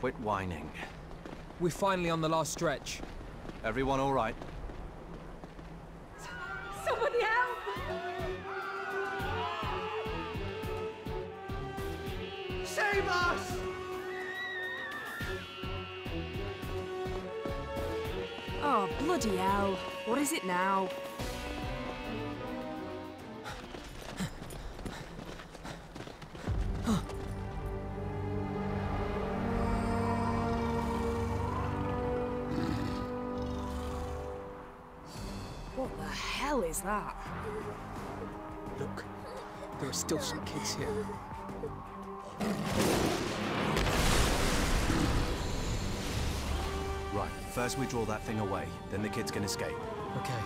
Quit whining. We're finally on the last stretch. Everyone all right? Somebody help! Save us! Oh, bloody hell. What is it now? What the hell is that? Look, there are still some kids here. Right, first we draw that thing away, then the kids can escape. Okay,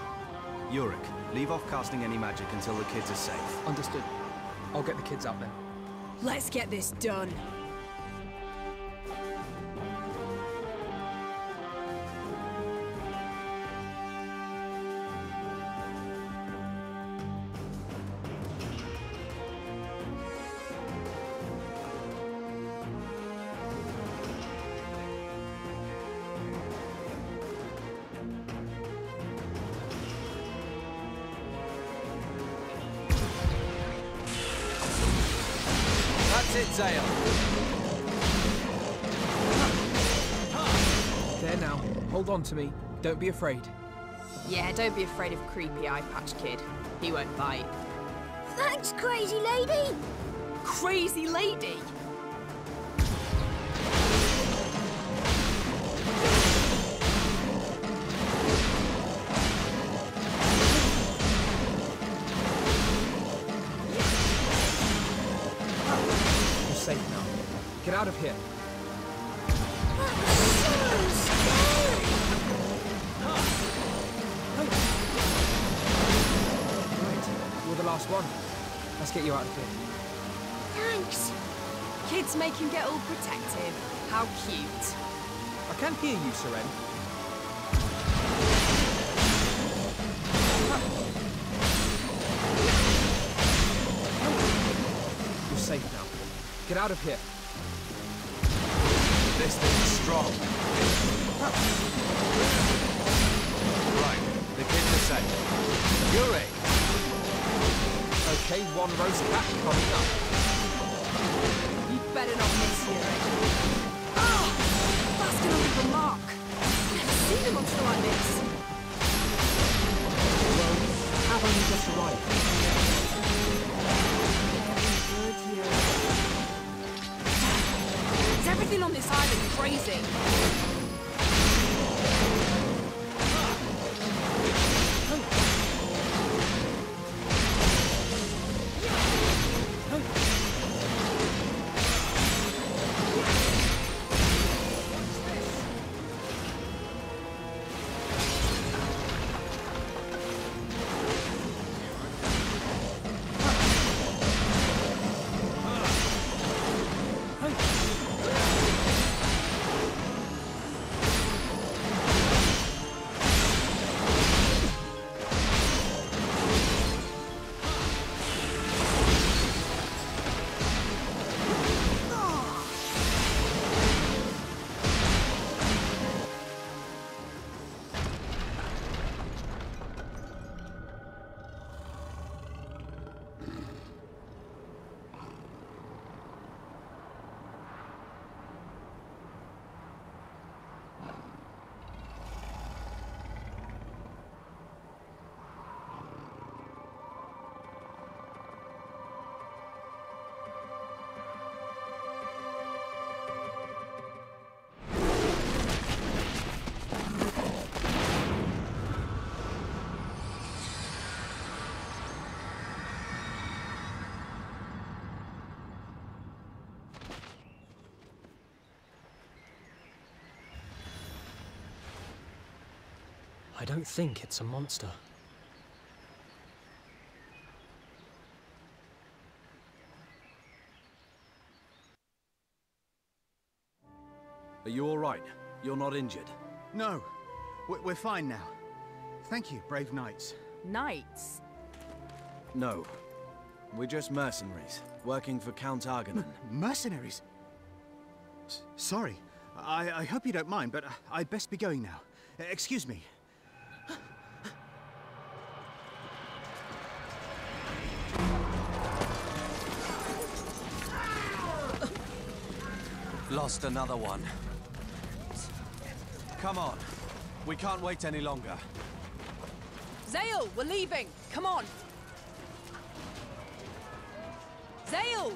Yurick, leave off casting any magic until the kids are safe. understood. I'll get the kids out then. Let's get this done. That's it, Zael. There now. Hold on to me. Don't be afraid. Yeah, don't be afraid of creepy eye patch kid. He won't bite. Thanks, crazy lady! Crazy lady! Safe now. Get out of here. Right, you're the last one. Let's get you out of here. Thanks. Kids make him get all protective. How cute. I can hear you, Syrenne. You're safe now. Get out of here. This thing's strong. Right, the kids are safe. Yurick! Okay, one roast cat coming up. You better not miss Yuri. Oh! That's gonna leave a mark. Never seen a monster like this. Have only just arrived. Good Yuri. Is everything on this island crazy? I don't think it's a monster. Are you all right? You're not injured? No, we- we're fine now. Thank you, brave knights. Knights? No. We're just mercenaries, working for Count Arganan. Mercenaries? S- sorry, I, I hope you don't mind, but I'd best be going now. Excuse me. Lost another one. Come on. We can't wait any longer. Zael, we're leaving. Come on. Zael!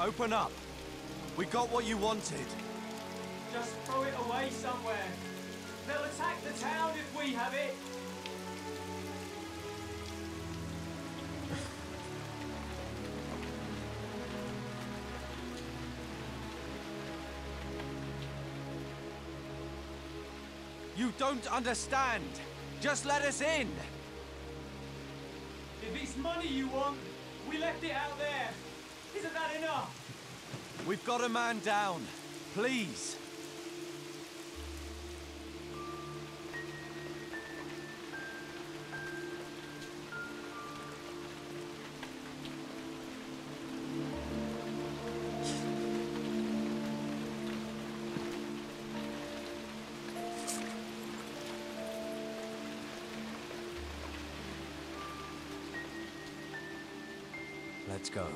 Open up. We got what you wanted. Just throw it away somewhere. They'll attack the town if we have it. You don't understand. Just let us in. If it's money you want, we left it out there. Isn't that enough? We've got a man down. Please. Let's go.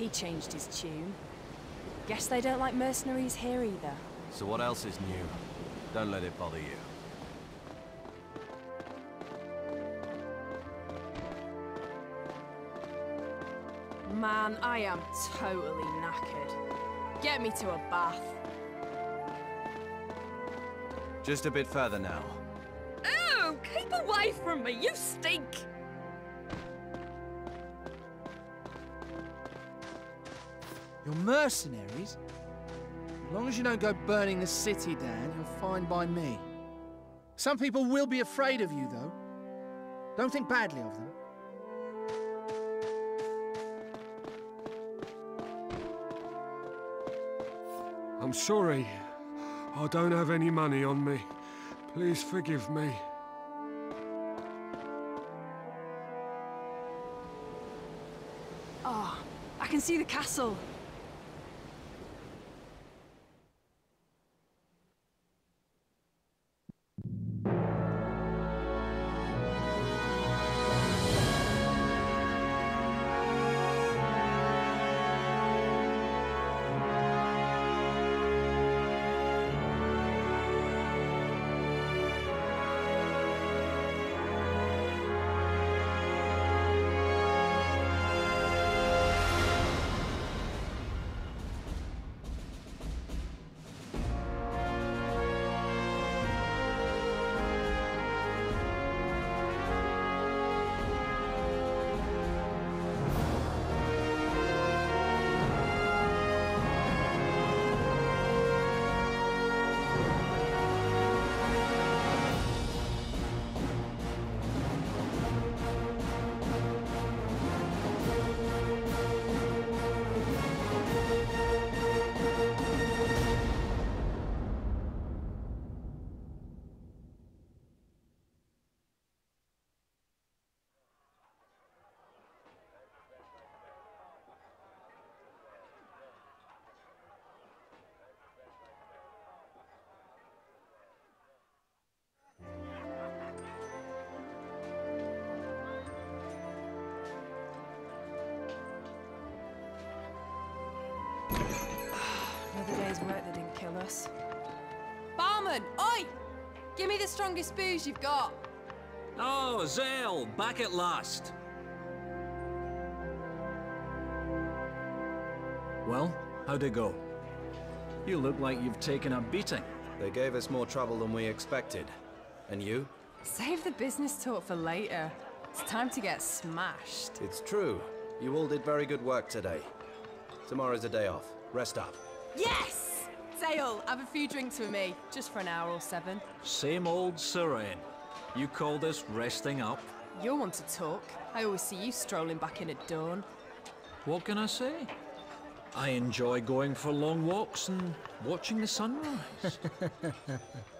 He changed his tune. Guess they don't like mercenaries here either. So what else is new? Don't let it bother you. Man, I am totally knackered. Get me to a bath. Just a bit further now. Ew! Keep away from me, you stink! You're mercenaries? As long as you don't go burning the city down, you're fine by me. Some people will be afraid of you, though. Don't think badly of them. I'm sorry. I don't have any money on me. Please forgive me. Oh, I can see the castle. Another day's work that didn't kill us. Barman, oi! Give me the strongest booze you've got. Oh, Zael, back at last. Well, how'd it go? You look like you've taken a beating. They gave us more trouble than we expected. And you? Save the business talk for later. It's time to get smashed. It's true. You all did very good work today. Tomorrow's a day off. Rest up. Yes! Dale, have a few drinks with me, just for an hour or seven. Same old Syrenne. You call this resting up? You'll want to talk. I always see you strolling back in at dawn. What can I say? I enjoy going for long walks and watching the sunrise.